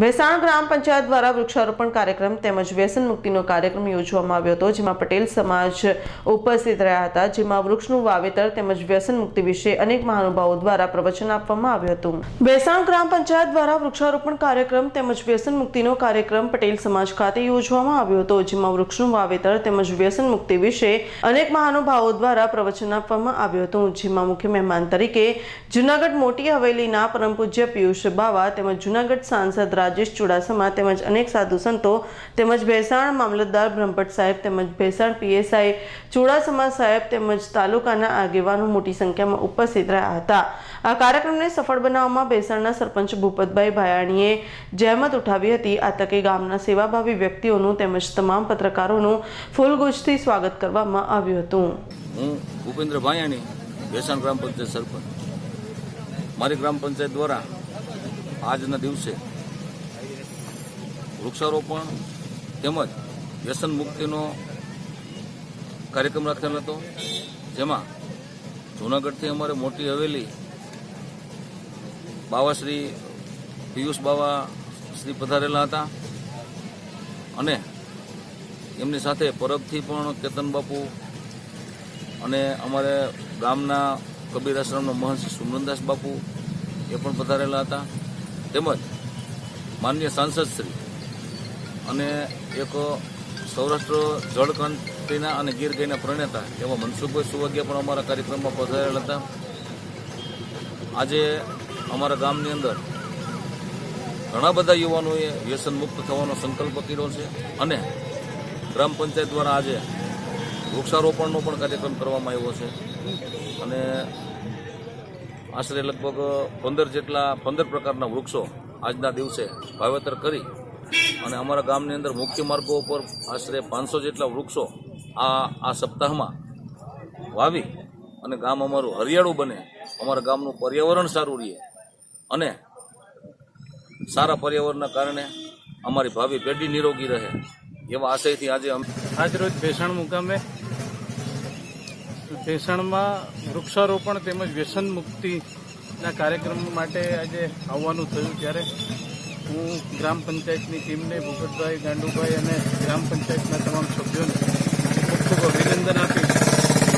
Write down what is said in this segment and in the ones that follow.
ભેસાણ ગ્રામ પંચાયત દ્વારા વૃક્ષારોપણ કાર્યક્રમ તેમજ વ્યસન મુક્તિનો કાર્યક્રમ યોજવામાં આવ્યો હતો, જેમાં પટેલ સમાજ ઉપસ્થિત રહ્યા હતા, જેમાં વૃક્ષનું વાવેતર તેમજ વ્યસન મુક્તિ વિશે અનેક મહાનુભાવો દ્વારા પ્રવચન આપવામાં આવ્યું હતું. વેસાણ ગ્રામ પંચાયત દ્વારા વૃક્ષારોપણ કાર્યક્રમ તેમજ વ્યસન મુક્તિનો કાર્યક્રમ પટેલ સમાજ ખાતે યોજવામાં આવ્યો હતો, જેમાં વૃક્ષનું વાવેતર તેમજ વ્યસન મુક્તિ વિશે અનેક મહાનુભાવો દ્વારા પ્રવચન આપવામાં આવ્યું હતું, જેમાં મુખ્ય મહેમાન તરીકે જૂનાગઢ મોટી હવેલીના પરમ પૂજ્ય પિયુષ બાવા તેમજ જૂનાગઢ સાંસદ રાજેશ ચુડાસમા તેમજ અનેક સાધુ સંતો તેમજ ભેસાણ મામલતદાર બ્રહ્મભટ્ટ સાહેબ તેમજ ભેસાણ પીએસઆઈ ચુડાસમા સાહેબ તેમજ તાલુકાના આગેવાનો મોટી સંખ્યામાં ઉપસ્થિત રહ્યા હતા. આ કાર્યક્રમને સફળ બનાવવામાં ભેસાણના સરપંચ ભૂપતભાઈ ભાયાણીએ જહેમત ઉઠાવી હતી. આ તકે ગામના સેવાભાવી વ્યક્તિઓનું તેમજ તમામ પત્રકારોનું ફૂલગુચ્છથી સ્વાગત કરવામાં આવ્યું હતું. હું ભૂપેન્દ્ર ભાયાણી, ભેસાણ ગ્રામ પંચાયત સરપંચ. મારી ગ્રામ પંચાયત દ્વારા આજના દિવસે વૃક્ષારોપણ તેમજ વ્યસન મુક્તિનો કાર્યક્રમ રાખેલ હતો જેમાં જૂનાગઢથી અમારે મોટી હવેલી બાવા શ્રી પિયુષ બાવા શ્રી પધારેલા હતા અને એમની સાથે પરબથી પણ કેતન બાપુ અને અમારે ગામના કબીર આશ્રમનો મહંત સુમરનદાસ બાપુ એ પણ પધારેલા હતા. તેમજ માન્ય સાંસદ શ્રી અને એક સૌરાષ્ટ્ર જળક્રાંતિના અને ગીર ગાયના પ્રણેતા એવા મનસુખભાઈ સુવાગિયા પણ અમારા કાર્યક્રમમાં પધારેલા હતા. આજે અમારા ગામની અંદર ઘણા બધા યુવાનોએ વ્યસન મુક્ત થવાનો સંકલ્પ કર્યો છે અને ગ્રામ પંચાયત દ્વારા આજે વૃક્ષારોપણનો પણ કાર્યક્રમ કરવામાં આવ્યો છે. અને આશરે લગભગ પંદર જેટલા, પંદર પ્રકારના વૃક્ષો આજના દિવસે વાવેતર કરી અને અમારા ગામની અંદર મુખ્ય માર્ગો ઉપર આશરે પાંચસો જેટલા વૃક્ષો આ આ સપ્તાહમાં વાવી અને ગામ અમારું હરિયાળું બને. અમારા ગામનું પર્યાવરણ સારું રહે અને સારા પર્યાવરણના કારણે અમારી ભાવિ પેઢી નિરોગી રહે એવા આશયથી આજે આજરોજ ભેસણ મુકામે ભેસણમાં વૃક્ષારોપણ તેમજ વ્યસન મુક્તિના કાર્યક્રમ માટે આજે આવવાનું થયું ત્યારે હું ગ્રામ પંચાયતની ટીમને ભૂપતભાઈ ગાંડુભાઈ અને ગ્રામ પંચાયતના તમામ સભ્યોને ખૂબ ખૂબ અભિનંદન આપીશ.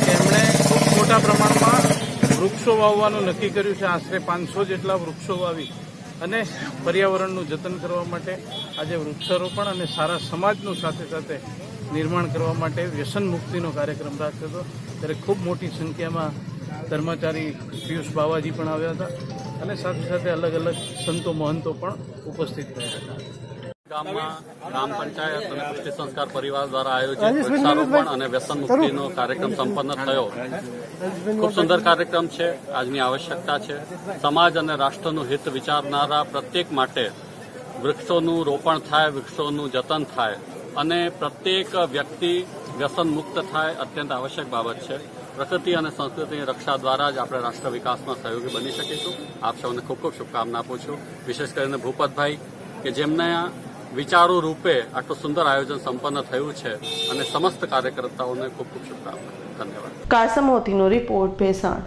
કે એમણે ખૂબ મોટા પ્રમાણમાં વૃક્ષો વાવવાનું નક્કી કર્યું છે. આશરે પાંચસો જેટલા વૃક્ષો વાવી અને પર્યાવરણનું જતન કરવા માટે આજે વૃક્ષારોપણ અને સારા સમાજનું સાથે સાથે નિર્માણ કરવા માટે વ્યસન મુક્તિનો કાર્યક્રમ રાખ્યો હતો. ત્યારે ખૂબ મોટી સંખ્યામાં કર્મચારી પિયુષ બાવાજી પણ આવ્યા હતા. અને સાથે સાથે અલગ અલગ સંતો મહંતો પણ ઉપસ્થિત રહ્યા હતા. ગામમાં ગ્રામ પંચાયત અને કૃષિ સંસ્કાર પરિવાર દ્વારા આયોજિત વૃક્ષારોપણ અને વ્યસન મુક્તિનો કાર્યક્રમ સંપન્ન થયો. ખૂબ સુંદર કાર્યક્રમ છે. આજની આવશ્યકતા છે. સમાજ અને રાષ્ટ્રનું હિત વિચારનારા પ્રત્યેક માટે વૃક્ષોનું રોપણ થાય વૃક્ષોનું જતન થાય અને પ્રત્યેક વ્યક્તિ વ્યસન મુક્ત થાય અત્યંત આવશ્યક બાબત છે. પ્રકૃતિ અને સંસ્કૃતિની રક્ષા દ્વારા જ આપણે રાષ્ટ્ર વિકાસમાં સહયોગી બની શકીશું. આપ સૌને ખૂબ ખૂબ શુભકામના આપું છું. વિશેષ કરીને ભૂપતભાઈ, કે જેમના વિચારો રૂપે આટલું સુંદર આયોજન સંપન્ન થયું છે અને સમસ્ત કાર્યકર્તાઓને ખૂબ ખૂબ શુભકામના. ધન્યવાદ. કાસમોતીનો રિપોર્ટ ભેસાણ.